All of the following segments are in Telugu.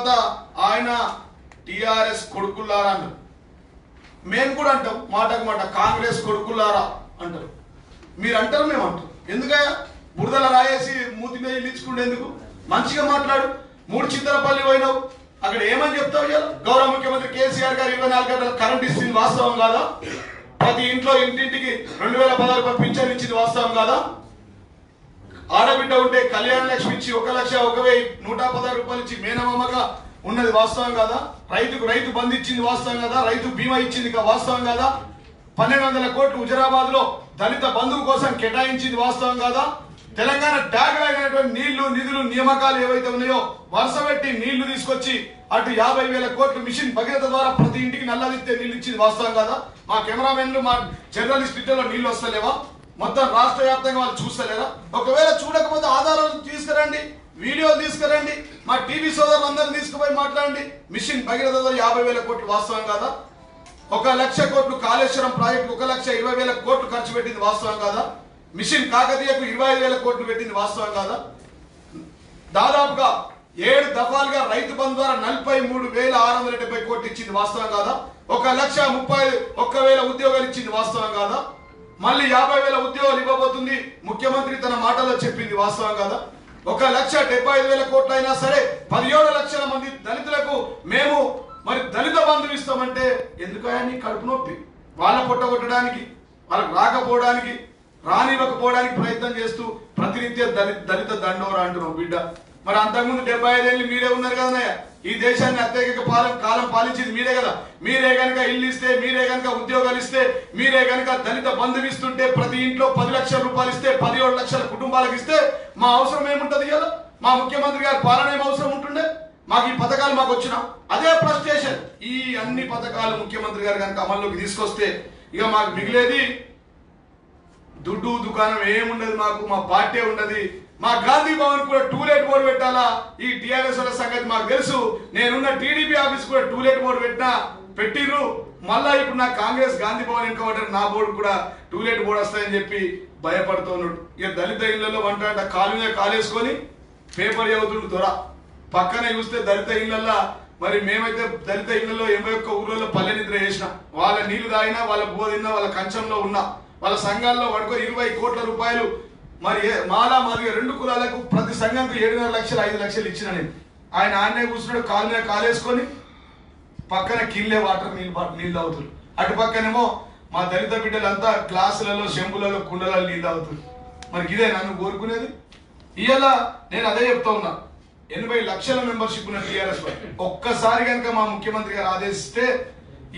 తర్వాత ఆయన టిఆర్ఎస్ కొడుకుల్లారా అన్నారు. మేము కూడా అంటాం మాటకు మాట కాంగ్రెస్ కొడుకుల్లారా అంటారు. మీరు అంటారు మేము అంటాం ఎందుకయ్య బురదల రాయేసి మూతి మీద ఇల్లించుకుండేందుకు మంచిగా మాట్లాడు మూడు చిత్తరపల్లి పోయినావు. అక్కడ ఏమని చెప్తావు కదా గౌరవ ముఖ్యమంత్రి కేసీఆర్ గారు ఇరవై నాలుగు గంటల కరెంట్ ఇస్తుంది వాస్తవం కాదా? ప్రతి ఇంట్లో ఇంటింటికి రెండు వేల పదహారు రూపాయలు పింఛన్ ఇచ్చింది వాస్తవం కాదా? ఆడబిడ్డ ఉంటే కళ్యాణ లక్ష్మి ఇచ్చి ఒక లక్ష ఒక వెయ్యి నూట పదహారు రూపాయలు ఇచ్చి మేనమామగా ఉన్నది వాస్తవం కదా? రైతుకు రైతు బంధు ఇచ్చింది వాస్తవం కదా? రైతు బీమా ఇచ్చింది వాస్తవం కదా? పన్నెండు వందల కోట్లు హుజరాబాద్లో దళిత బంధువు కోసం కేటాయించింది వాస్తవం కదా? తెలంగాణ ట్యాగ్ అయినటువంటి నీళ్ళు నిధులు నియామకాలు ఏవైతే ఉన్నాయో వరుస పెట్టి నీళ్ళు తీసుకొచ్చి అటు యాభై వేల కోట్లు మిషన్ భగీరథ ద్వారా ప్రతి ఇంటికి నల్లదిస్తే నీళ్ళు ఇచ్చింది వాస్తవం కదా? మా కెమెరామెన్లు మా జర్నలిస్ట్ ఇద్దరు నీళ్ళు వస్తలేవా? మొత్తం రాష్ట్ర వ్యాప్తంగా వాళ్ళు చూస్తలేరా? ఒకవేళ చూడకపోతే ఆధారాలు తీసుకురండి వీడియోలు తీసుకురండి మా టీవీ సోదరులందరినీ తీసుకుపోయి మాట్లాడండి. మిషన్ భగీరథ యాభై వేల కోట్లు వాస్తవం కాదా? ఒక లక్ష కోట్లు కాళేశ్వరం ప్రాజెక్టు ఒక లక్ష ఇరవై వేల కోట్లు ఖర్చు పెట్టింది వాస్తవం కాదా? మిషన్ కాకతీయకు ఇరవై ఐదు వేల కోట్లు పెట్టింది వాస్తవం కాదా? దాదాపుగా ఏడు దఫాలుగా రైతు బంధు ద్వారా నలభై మూడు వేల ఆరు వందల డెబ్బై కోట్లు ఇచ్చింది వాస్తవం కాదా? ఒక లక్ష ముప్పై ఒక్క వేల ఉద్యోగాలు ఇచ్చింది వాస్తవం కాదా? మళ్ళీ యాభై వేల ఉద్యోగాలు ఇవ్వబోతుంది. ముఖ్యమంత్రి తన మాటలో చెప్పింది వాస్తవం కదా? ఒక లక్ష డెబ్బై ఐదు వేల కోట్లు అయినా సరే పదిహేడు లక్షల మంది దళితులకు మేము మరి దళిత బంధువు ఇస్తామంటే ఎందుకయ్యా నీ కడుపు నొప్పి? వాళ్ళ పొట్టగొట్టడానికి వాళ్ళకు రాకపోవడానికి రానివ్వకపోవడానికి ప్రయత్నం చేస్తూ ప్రతినిత్య దళిత దళిత దండోరా అంటున్నావు బిడ్డ. మరి అంతకుముందు డెబ్బై ఐదేళ్ళు మీరే ఉన్నారు కదన్నయ్య ఈ దేశాన్ని అత్యధిక పాలన కాలం పాలించింది మీరే కదా. మీరే గనక ఇల్లు ఇస్తే మీరే గనక ఉద్యోగాలు ఇస్తే మీరే గనక దళిత బంధువు ఇస్తుంటే ప్రతి ఇంట్లో పది లక్షల రూపాయలు ఇస్తే పదిహేడు లక్షల కుటుంబాలకు ఇస్తే మా అవసరం ఏముంటది కదా మా ముఖ్యమంత్రి గారి పాలన ఏం అవసరం ఉంటుండే? మాకు ఈ పథకాలు మాకు వచ్చిన. అదే ఫ్రస్ట్రేషన్. ఈ అన్ని పథకాలు ముఖ్యమంత్రి గారు కనుక అమల్లోకి తీసుకొస్తే ఇక మాకు మిగిలేది దుడ్డు దుకాణం ఏముండదు మాకు మా పార్టీ ఉండదు మా గాంధీ భవన్ కూడా టూలెట్ బోర్డు పెట్టాలా? ఈ టిఆర్ఎస్ వాళ్ళ సంగతి మాకు తెలుసు. నేనున్న టీడీపీ ఆఫీస్ కూడా టూలెట్ బోర్డు పెట్టినా పెట్టిర్రు. మళ్ళా ఇప్పుడు నా కాంగ్రెస్ గాంధీ భవన్ ఎన్నుకోమంటారు నా బోర్డు కూడా టూలెట్ బోర్డు వస్తాయని చెప్పి భయపడుతున్నాడు. ఇక దళిత ఇళ్ళలో వంట కాలు మీద కాలేసుకొని పేపర్ చదువుతుడు దొర. పక్కన చూస్తే దళిత ఇళ్ళల్లో మరి మేమైతే దళిత ఇళ్ళలో ఎనభై ఒక్క ఊర్లలో పల్లె నిద్ర చేసినాం. వాళ్ళ నీళ్ళు తాగినా వాళ్ళ బోధిందా వాళ్ళ కంచంలో ఉన్నా. వాళ్ళ సంఘాల్లో పడుకొని ఇరవై కోట్ల రూపాయలు మరి మాలా మాదిగా రెండు కులాలకు ప్రతి సంఘంకు ఏడున్నర లక్షలు ఐదు లక్షలు ఇచ్చిన నేను. ఆయన ఆయనే కూర్చున్నాడు కాలు మీద కాలేసుకొని పక్కన కిల్లే వాటర్ నీళ్ళు నీళ్ళు తాగుతారు. అటు పక్కనేమో మా దళిత బిడ్డలంతా గ్లాసులలో చెంబులలో కుండలలో నీళ్ళు తాగుతారు. మరి ఇదే నన్ను కోరుకునేది. ఇవాళ నేను అదే చెప్తా ఉన్నా. ఎనభై లక్షల మెంబర్షిప్ ఉన్న టీఆర్ఎస్ ఒక్కసారి కనుక మా ముఖ్యమంత్రి గారు ఆదేశిస్తే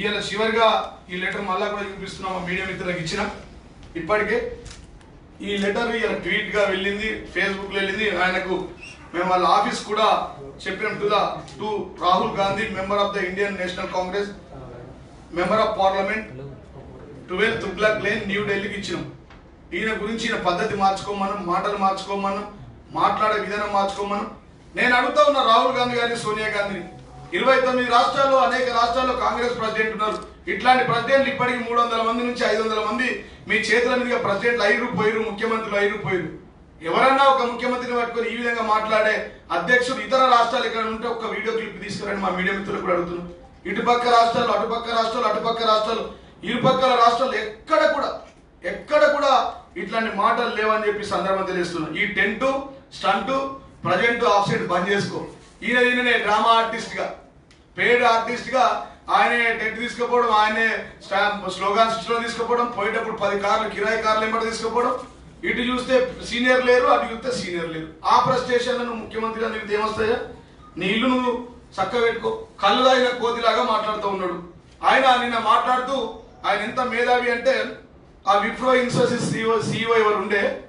ఇవాళ చివరిగా ఈ లెటర్ మళ్ళా కూడా చూపిస్తున్నాం మా మీడియా మిత్రులకు ఇచ్చిన. ఇప్పటికే ఈ లెటర్ ఇలా ట్వీట్గా వెళ్ళింది ఫేస్బుక్లో వెళ్ళింది. ఆయనకు మేము వాళ్ళ ఆఫీస్ కూడా చెప్పినాం to the to Rahul Gandhi member of the Indian national congress member of parliament twelve Tughlak lane న్యూఢిల్లీకి ఇచ్చినాం. ఈయన గురించి ఈయన పద్ధతి మార్చుకోమనం మాటలు మార్చుకోమనం మాట్లాడే విధానం మార్చుకోమనం. నేను అడుగుతా ఉన్నా రాహుల్ గాంధీ గారిని సోనియా గాంధీని. ఇరవై తొమ్మిది రాష్ట్రాల్లో అనేక రాష్ట్రాల్లో కాంగ్రెస్ ప్రెసిడెంట్ ఉన్నారు. ఇట్లాంటి ప్రెసిడెంట్లు ఇప్పటికి మూడు వందల మంది నుంచి ఐదు వందల మంది మీ చేతుల మీదుగా ప్రెసిడెంట్లు అయిరు పోయిరు ముఖ్యమంత్రులు అయిరు పోయిరు. ఎవరన్నా ఒక ముఖ్యమంత్రిని పట్టుకొని ఈ విధంగా మాట్లాడే అధ్యక్షుడు ఇతర రాష్ట్రాలు ఎక్కడ ఉంటే ఒక వీడియో క్లిప్ తీసుకురండి మా మీడియా మిత్రులు కూడా అడుగుతున్నాం ఇటుపక్క రాష్ట్రాలు అటుపక్క రాష్ట్రాలు అటుపక్క రాష్ట్రాలు ఇరుపక్కల రాష్ట్రాలు ఎక్కడ కూడా ఎక్కడ కూడా ఇట్లాంటి మాటలు లేవని చెప్పి సందర్భం తెలియజేస్తున్నాం. ఈ tent stunt present off side బంద్ చేసుకో. ఈయన ఈయననే డ్రామా ఆర్టిస్ట్గా పేడ్ ఆర్టిస్ట్గా ఆయనే టెంట్ తీసుకుపోవడం ఆయనే స్లోగాన్ ఇచ్చిన తీసుకుపోవడం పోయేటప్పుడు పది కార్లు కిరాయి కార్లు ఎంబడి తీసుకుపోవడం. ఇటు చూస్తే సీనియర్ లేరు అటు చూస్తే సీనియర్ లేరు. ఆ ప్రస్టేషన్లను ముఖ్యమంత్రిగా నీకు ఏమొస్తాయా? నీ ఇల్లు నువ్వు చక్క పెట్టుకో. కళ్ళు తాగిన కోతిలాగా మాట్లాడుతూ ఉన్నాడు. ఆయన నిన్న మాట్లాడుతూ ఆయన ఎంత మేధావి అంటే ఆ విప్రో ఇన్ఫోసిస్ సిఓ సిఇఓ ఎవరు ఉండే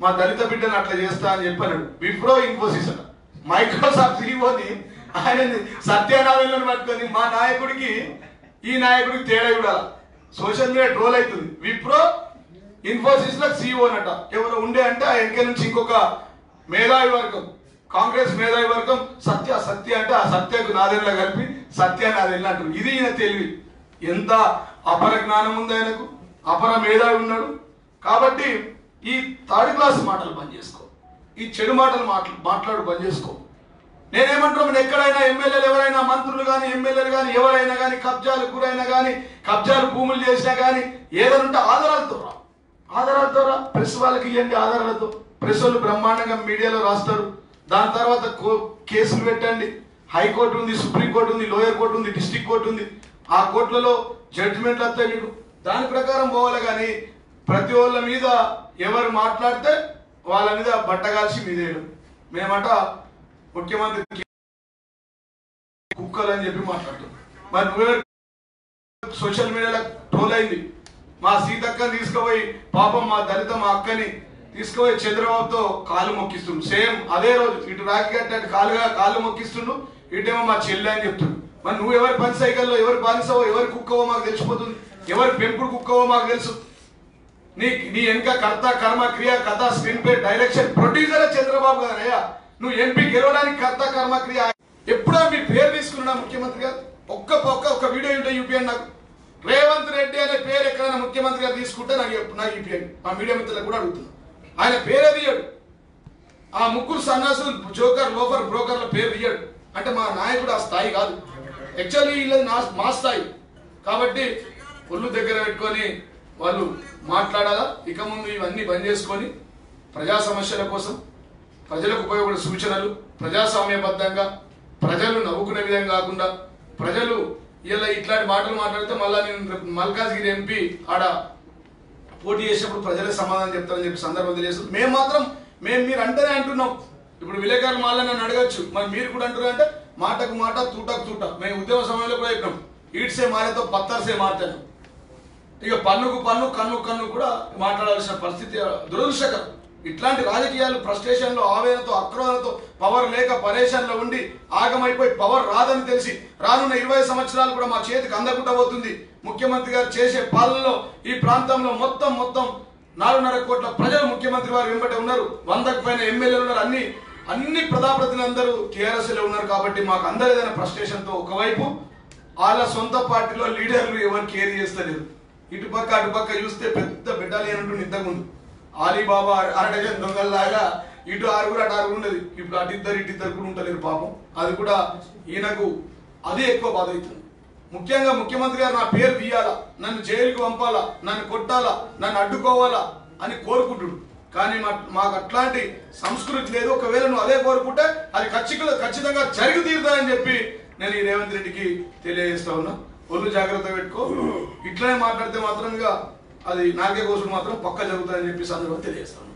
మా దళిత బిడ్డను అట్లా చేస్తా అని చెప్పాడు. విప్రో ఇన్ఫోసిస్ అట. మైక్రోసాఫ్ట్ సిఇఓని ఆయన సత్యనారాయణను పట్టుకొని మా నాయకుడికి ఈ నాయకుడికి తేడా చూడాలి? సోషల్ మీడియా ట్రోల్ అవుతుంది. విప్రో ఇన్ఫోసిస్లో సిఇఓ అనట ఎవరు ఉండే అంటే ఆ వెనక నుంచి ఇంకొక మేధావి వర్గం. కాంగ్రెస్ మేధావి వర్గం సత్య సత్య అంటే ఆ సత్యకు నాదేళ్ళ కలిపి సత్య నాదేళ్ళ అంటారు. ఇది ఈయన తెలివి. ఎంత అపర జ్ఞానం ఉంది ఆయనకు? అపర మేధావి ఉన్నాడు. కాబట్టి ఈ థర్డ్ క్లాస్ మాటలు బంద్ చేసుకో. ఈ చెడు మాటలు మాట్లా మాట్లాడు బంద్ చేసుకో. నేనేమంటున్నాను ఎక్కడైనా ఎమ్మెల్యేలు ఎవరైనా మంత్రులు కానీ ఎమ్మెల్యేలు కానీ ఎవరైనా కానీ కబ్జాలు గురైనా కానీ కబ్జాలు భూములు చేసినా కానీ ఏదైనా ఉంటే ఆధారాలతో రా. ఆధారాలతో రా. ప్రెస్ వాళ్ళకి ఇవ్వండి ఆధారాలతో. ప్రెస్ వాళ్ళు బ్రహ్మాండంగా మీడియాలో రాస్తారు. దాని తర్వాత కో- కేసులు పెట్టండి. హైకోర్టు ఉంది సుప్రీంకోర్టు ఉంది లోయర్ కోర్టు ఉంది డిస్టిక్ కోర్టు ఉంది. ఆ కోర్టులలో జడ్జిమెంట్లు వస్తాయి మీకు దాని ప్రకారం పోవాలి కానీ ప్రతి వాళ్ళ మీద ఎవరు మాట్లాడితే వాళ్ళ మీద బట్టగాల్చి మీదేయడం. మేమట ముఖ్యమంత్రి కుక్కలు అని చెప్పి మాట్లాడుతున్నాం. మరి నువ్వెవరు సోషల్ మీడియాలో ట్రోల్ అయింది. మా సీతక్కని తీసుకుపోయి పాపం మా దళిత మా అక్కని తీసుకుపోయి చంద్రబాబుతో కాలు మొక్కిస్తుండు. సేమ్ అదే రోజు ఇటు రాకి కట్టి కాలుగా కాళ్ళు మొక్కిస్తుండు. ఇటేమో మా చెల్లె అని చెప్తుండు. మరి నువ్వు ఎవరి పని సైకిల్లో ఎవరు బానిసవో ఎవరి కుక్కవో మాకు తెలిసిపోతుంది. ఎవరి పెంపుడు కుక్కవో మాకు తెలుసు. నీ నీ వెనక కర్త కర్మ క్రియ కథ screenplay direction producer Chandrababu గారు అయ్యా. నువ్వు ఎంపీ గెలవడానికి కర్త కర్మక్రియ ఎప్పుడో మీ పేరు తీసుకున్నా ముఖ్యమంత్రి గారు? ఒక్క ఒక్క ఒక వీడియో ఉంటే యూపీఎన్ నాకు. రేవంత్ రెడ్డి అనే పేరు ఎక్కడైనా ముఖ్యమంత్రి గారు తీసుకుంటే నాకు చెప్పు- నాకు యూపీఎన్ మా మీడియా మిత్రులకు కూడా అడుగుతున్నా. ఆయన పేరే తీయడు. ఆ ముగ్గురు సన్నాసులు జోకర్ లోఫర్ బ్రోకర్ల పేరు తీయడు. అంటే మా నాయకుడు ఆ స్థాయి కాదు. యాక్చువల్లీ వీళ్ళది నా మా స్థాయి. కాబట్టి ఒళ్ళు దగ్గర పెట్టుకొని వాళ్ళు మాట్లాడాలా? ఇక ముందు ఇవన్నీ బంద్ చేసుకొని ప్రజా సమస్యల కోసం ప్రజలకు ఉపయోగపడే సూచనలు ప్రజాస్వామ్యబద్ధంగా ప్రజలు నవ్వుకునే విధంగా కాకుండా ప్రజలు ఇలా ఇట్లాంటి మాటలు మాట్లాడితే మళ్ళా నేను మల్కాజ్గిరి ఎంపీ ఆడ పోటీ చేసినప్పుడు ప్రజలే సమాధానం చెప్తారని చెప్పి సందర్భం తెలియజేస్తుంది. మేము మాత్రం మేము మీరు అంటేనే అంటున్నాం. ఇప్పుడు విలేకరులు మళ్ళీ నన్ను అడగచ్చు. మరి మీరు కూడా అంటున్నారు అంటే మాటకు మాట తూటకు తూట. మేము ఉద్యమ సమయంలో కూడా చెప్పినాం. ఈడ్సే మారేతో పత్తర్సే మారుతాను ఇక పన్నుకు పన్ను కన్ను కన్ను కూడా మాట్లాడాల్సిన పరిస్థితి దురదృష్టకరం. ఇట్లాంటి రాజకీయాలు ఫ్రస్ట్రేషన్లో ఆవేదనతో అక్రోధంతో పవర్ లేక పరేషన్లో ఉండి ఆగమైపోయి పవర్ రాదని తెలిసి రానున్న ఇరవై సంవత్సరాలు కూడా మా చేతికి అందకుండా పోతుంది ముఖ్యమంత్రి గారు చేసే పాలనలో ఈ ప్రాంతంలో మొత్తం మొత్తం నాలుగున్నర కోట్ల ప్రజలు ముఖ్యమంత్రి వారు వెంబడి ఉన్నారు. వందకు పైన ఎమ్మెల్యేలు ఉన్నారు. అన్ని అన్ని ప్రజాప్రతినిధులందరూ టీఆర్ఎస్ ఉన్నారు కాబట్టి మాకు అందరు ఏదైనా ఫ్రస్ట్రేషన్తో ఒకవైపు వాళ్ళ సొంత పార్టీలో లీడర్లు ఎవరు కేర్ చేస్తలేరు. ఇటుపక్క అటుపక్క చూస్తే పెద్ద బిడ్డలు ఏనంటుంది ఇంతకుముందు ఆలీబాబా అరడజన్ దొంగల్లాగా ఇటు ఆరుగురు అటు ఆరుగురు ఉండదు ఇప్పుడు అటు ఇద్దరు ఇటు ఇద్దరు కూడా ఉంటలేరు పాపం. అది కూడా ఈయనకు అదే ఎక్కువ బాధ అవుతుంది. ముఖ్యంగా ముఖ్యమంత్రి గారు నా పేరు తీయాలా? నన్ను జైలుకి పంపాలా? నన్ను కొట్టాలా? నన్ను అడ్డుకోవాలా? అని కోరుకుంటుడు. కానీ మా మాకు అట్లాంటి సంస్కృతి లేదు. ఒకవేళ నువ్వు అదే కోరుకుంటే అది ఖచ్చితంగా ఖచ్చితంగా జరిగి తీరుతాయని చెప్పి నేను ఈ రేవంత్ రెడ్డికి తెలియజేస్తా ఉన్నా. ఒళ్ళు జాగ్రత్త పెట్టుకో. ఇట్లనే మాట్లాడితే మాత్రంగా అది నాకే కోసం మాత్రం పక్క జరుగుతాయని చెప్పేసి అందులో తెలియజేస్తాను